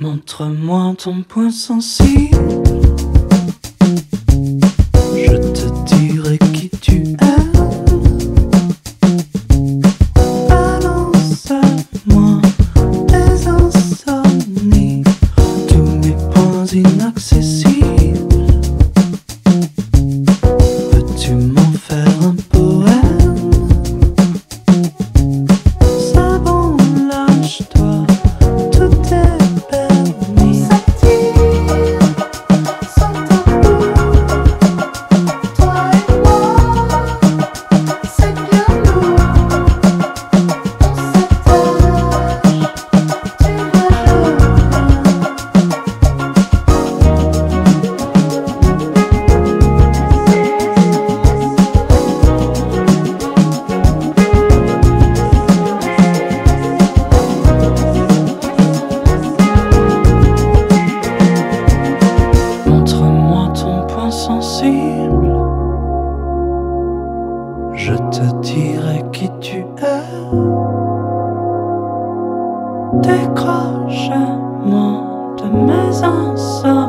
Montre-moi ton point sensible. Je te dirai qui tu es. Balance-moi tes insomnies, tous mes points inaccessibles. Sensible. Je te dirai qui tu es. Décroche-moi de mes insomnies.